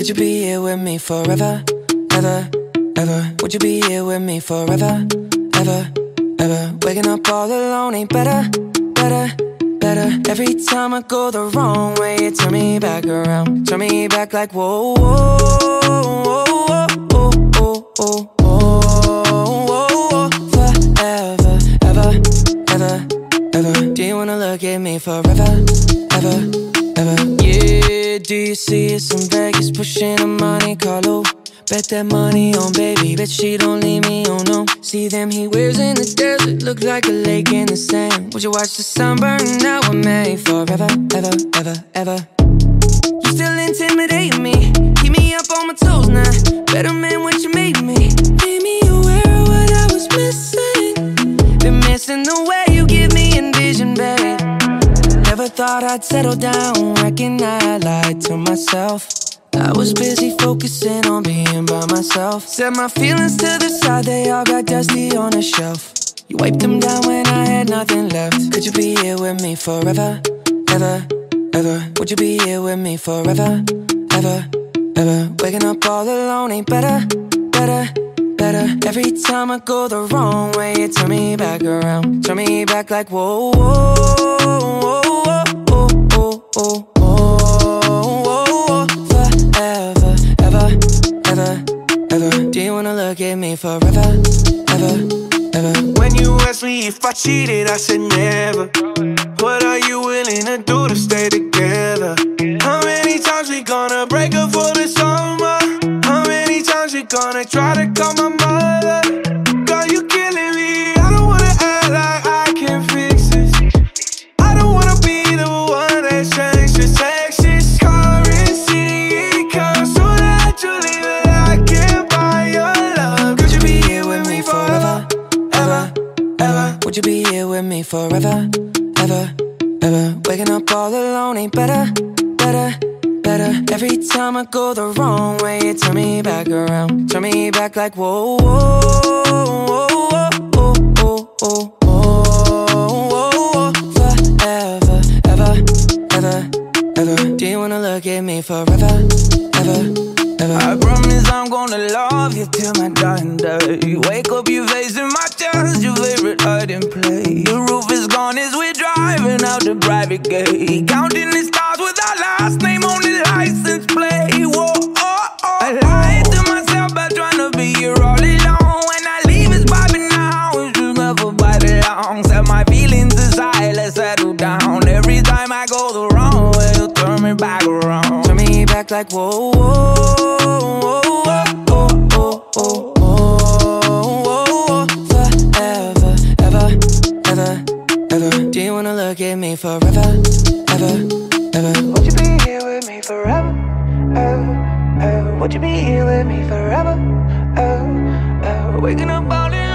Could you be here with me forever, ever, ever? Would you be here with me forever, ever, ever? Waking up all alone ain't better, better, better. Every time I go the wrong way, you turn me back around, turn me back like whoa, whoa, whoa, whoa, whoa, whoa, whoa. Ever, ever, do you wanna look at me forever, ever, ever? Yeah, do you see us in Vegas pushing a Monte Carlo? Bet that money on baby, bet she don't leave me, oh no. See them he wears in the desert, look like a lake in the sand. Would you watch the sun burn out with me forever, ever, ever, ever? You still intimidate me, keep me up on my toes now. Better man, I'd settle down, reckon I lied to myself. I was busy focusing on being by myself. Set my feelings to the side, they all got dusty on a shelf. You wiped them down when I had nothing left. Could you be here with me forever, ever, ever? Would you be here with me forever, ever, ever? Waking up all alone ain't better, better, better. Every time I go the wrong way, you turn me back around, turn me back like whoa, whoa, ever, ever. Do you wanna look at me forever, ever, ever? When you asked me if I cheated, I said never. What are you willing to do to stay together? How many times we gonna break up for the summer? How many times you gonna try to call my mother? ever, ever. Would you be here with me forever, ever, ever? Waking up all alone ain't better, better, better. Every time I go the wrong way, you turn me back around. Turn me back like, whoa, whoa, whoa, whoa, whoa, whoa, whoa. Do you wanna look at me forever, ever, ever? I promise I'm gonna love you till my dying day. Wake up, you're facing my your favorite hiding place. The roof is gone as we're driving out the private gate. Counting the stars with our last name on the license plate. Whoa, oh, oh. I lied to myself by trying to be here all alone. When I leave, it's vibing now. It's just never by the long. Set my feelings aside, let's settle down. Every time I go the wrong way, you turn me back around. Turn me back like whoa, whoa, ever. Do you wanna look at me forever, ever, ever? Would you be here with me forever? Oh, oh. Would you be here with me forever? Oh, oh. Waking up all in